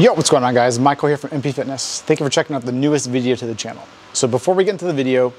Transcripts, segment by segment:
Yo, what's going on guys? Michael here from MP Fitness. Thank you for checking out the newest video to the channel. So before we get into the video,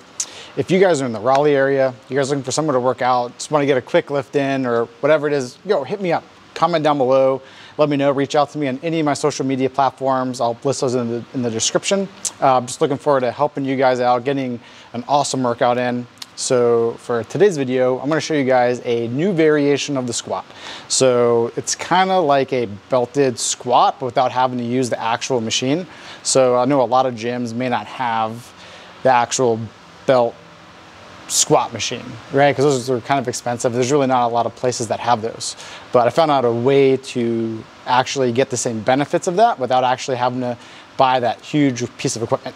if you guys are in the Raleigh area, you guys looking for somewhere to work out, just want to get a quick lift in or whatever it is, yo, hit me up. Comment down below. Let me know. Reach out to me on any of my social media platforms. I'll list those in the, in the description. Uh, I'm just looking forward to helping you guys out, getting an awesome workout in. So for today's video, I'm gonna show you guys a new variation of the squat. So it's kind of like a belted squat, without having to use the actual machine. So I know a lot of gyms may not have the actual belt squat machine, right? Because those are kind of expensive. There's really not a lot of places that have those. But I found out a way to actually get the same benefits of that without actually having to buy that huge piece of equipment.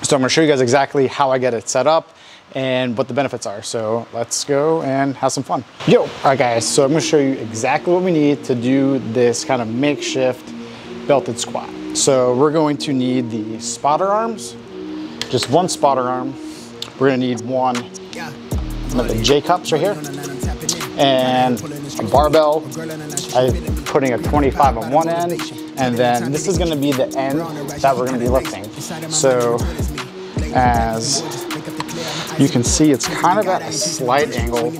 So I'm gonna show you guys exactly how I get it set up and what the benefits are. So let's go and have some fun. Yo, all right guys, so I'm gonna show you exactly what we need to do this kind of makeshift belted squat. So we're going to need the spotter arms, just one spotter arm. We're gonna need one of the J-cups right here and a barbell. I'm putting a 25 on one end and then this is gonna be the end that we're gonna be lifting. So as you can see it's kind of at a slight angle,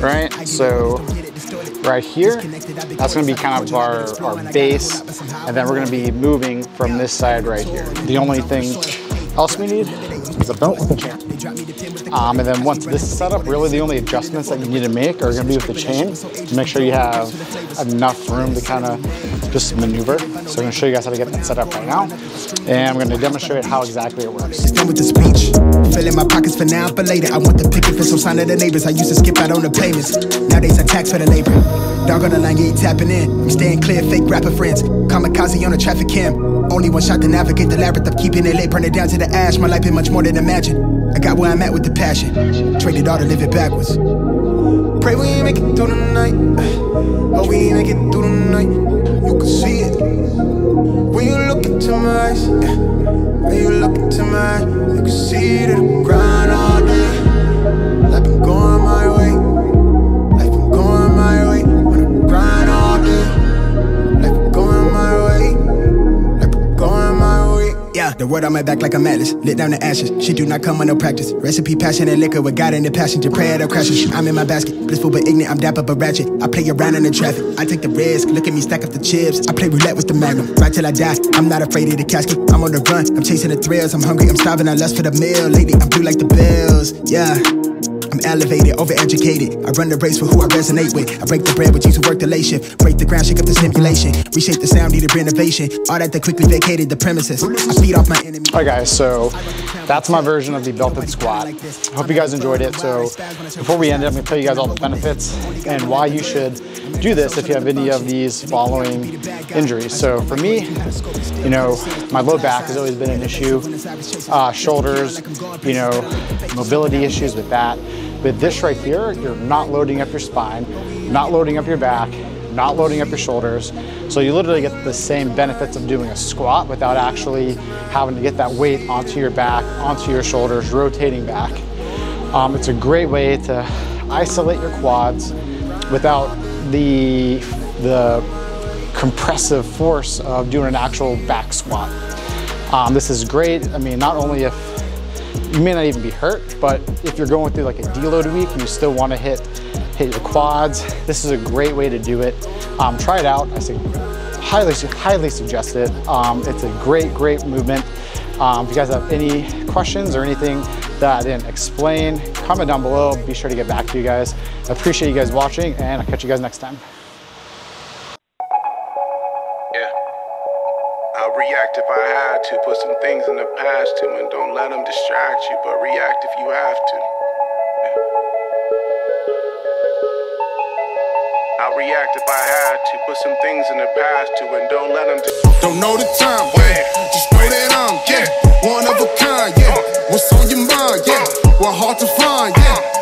right? So right here, that's gonna be kind of our, our base, and then we're gonna be moving from this side right here. The only thing else we need is a belt a chain. Um, and then once this is set up, really the only adjustments that you need to make are gonna be with the chain to make sure you have enough room to kind of just maneuver. So I'm gonna show you guys how to get that set up right now. And I'm gonna demonstrate how exactly it works. Done with the speech. Filling my pockets for now, but later. I want the picket for some sign of the neighbors. I used to skip out on the payments. Nowadays I tax for the labor. Dog on the line, yeah, tapping in. I'm staying clear, fake rapper friends. Kamikaze on the traffic cam. Only one shot to navigate the labyrinth. I'm keeping it late, burn it down to the ash. My life been much more than imagine. I got where I'm at with the passion. Traded all to live it backwards. Pray we make it through the night. Uh, oh, we make it through the night. You can see it. When you look into my eyes. Uh, when you look into my eyes, you can see I'm grind the word on my back like a atlas, lit down the ashes. She do not come with no practice. Recipe, passion, and liquor with God in the passenger. Prayer to crashes. I'm in my basket, blissful but ignorant. I'm dapper but ratchet. I play around in the traffic. I take the risk. Look at me stack up the chips. I play roulette with the magnum. Right till I die. I'm not afraid of the casket. I'm on the run. I'm chasing the thrills. I'm hungry. I'm starving. I lust for the meal. Lately, I'm blue like the bills. Yeah. Elevated, overeducated. I run the race for who I resonate with. I break the bread with Jesus work the late shift. Break the ground, shake up the simulation. Reshape the sound, needed renovation. All that that quickly vacated the premises. I feed off my enemy. All right guys, so that's my version of the belted squat. Hope you guys enjoyed it. So before we end it, I'm gonna tell you guys all the benefits and why you should do this if you have any of these following injuries. So for me, you know, my low back has always been an issue. Uh, shoulders, you know, mobility issues with that. With this right here, you're not loading up your spine, not loading up your back, not loading up your shoulders. So you literally get the same benefits of doing a squat without actually having to get that weight onto your back, onto your shoulders, rotating back. Um, it's a great way to isolate your quads without the, the compressive force of doing an actual back squat. Um, this is great. I mean, not only if you may not even be hurt, but if you're going through like a deload week and you still want to hit hit your quads, this is a great way to do it. Um, try it out. I say highly highly suggest it. Um, it's a great great movement. Um, if you guys have any questions or anything that I didn't explain, comment down below. Be sure to get back to you guys. I appreciate you guys watching, and I'll catch you guys next time. Yeah. I'll react if I to. Put some things in the past too, and don't let them distract you, but react if you have to. I'll react if I had to. Put some things in the past too, and don't let them. Don't know the time, yeah. Just know that I'm, yeah. One of a kind, yeah. What's on your mind, yeah. Well, hard to find, yeah.